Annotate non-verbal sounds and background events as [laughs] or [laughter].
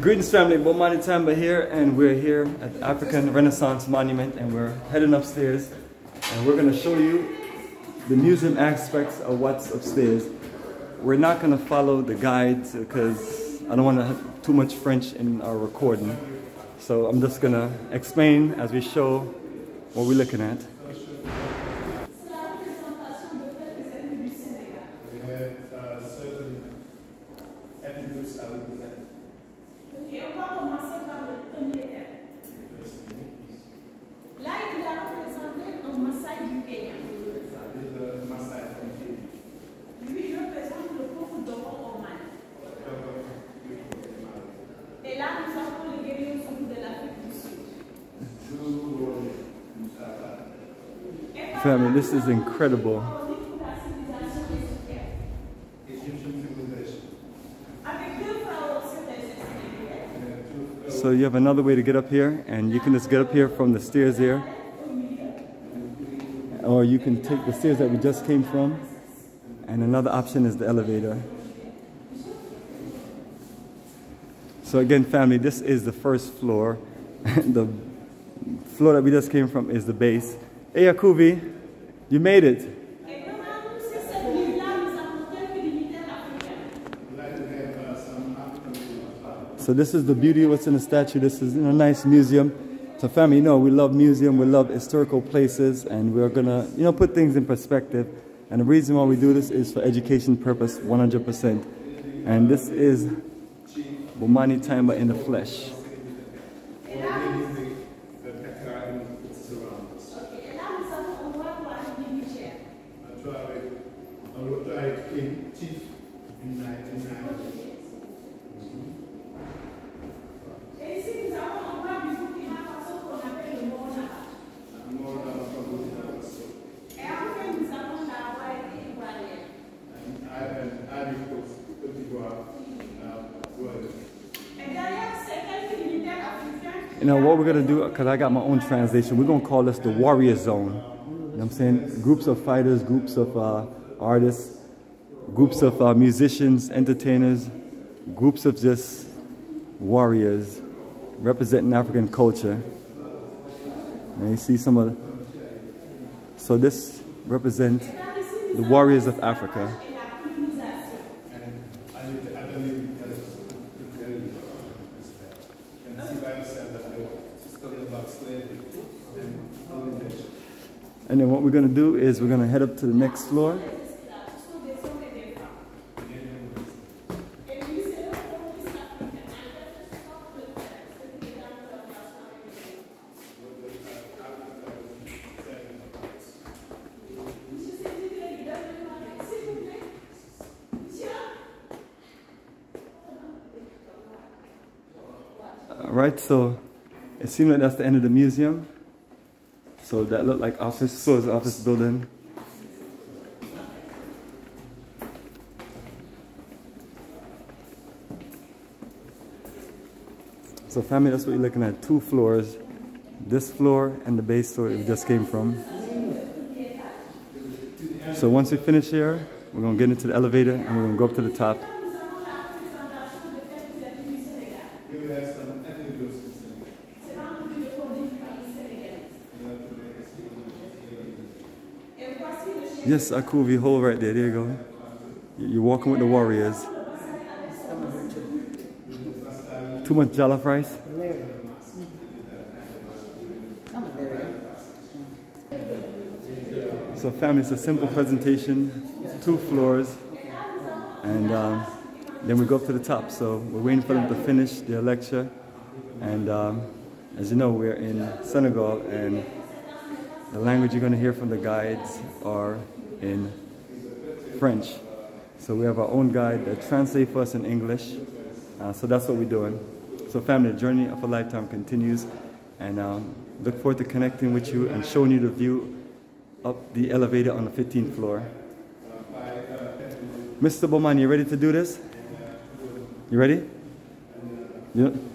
Greetings family, Bomani Tyehimba here and we're here at the African Renaissance Monument and we're heading upstairs and we're going to show you the museum aspects of what's upstairs. We're not going to follow the guides because I don't want to have too much French in our recording. So I'm just going to explain as we show what we're looking at. Family, this is incredible. So you have another way to get up here and you can just get up here from the stairs here. Or you can take the stairs that we just came from. And another option is the elevator. So again, family, this is the first floor. [laughs] the floor that we just came from is the base. Hey, Akuvi, you made it. So this is the beauty of what's in the statue. This is in a nice museum. So family, you know, we love museum, we love historical places, and we're gonna, you know, put things in perspective. And the reason why we do this is for education purpose, 100%. And this is Bomani Tyehimba in the flesh. You know what we're gonna do, because I got my own translation, we're gonna call this the warrior zone. You know what I'm saying? Groups of fighters, groups of uh, artists, groups of uh, musicians, entertainers, groups of just warriors representing African culture. And you see some of the, so this represents the warriors of Africa. And then what we're going to do is we're going to head up to the next floor. Right, so it seemed like that's the end of the museum. So that looked like office, so it's office building. So family, that's what you're looking at, two floors. This floor and the base floor we just came from. So once we finish here, we're gonna get into the elevator and we're gonna go up to the top. Yes, Akuvi hole right there. There you go. You're walking with the warriors. Too much jollof rice? So family, it's a simple presentation, two floors, and um, then we go up to the top. So we're waiting for them to finish their lecture. And um, as you know, we're in Senegal, and the language you're going to hear from the guides are in French. So we have our own guide that translates for us in English. Uh, so that's what we're doing. So family, journey of a lifetime continues. And um, look forward to connecting with you and showing you the view up the elevator on the 15th floor. Mr. Bowman, you ready to do this? You ready? You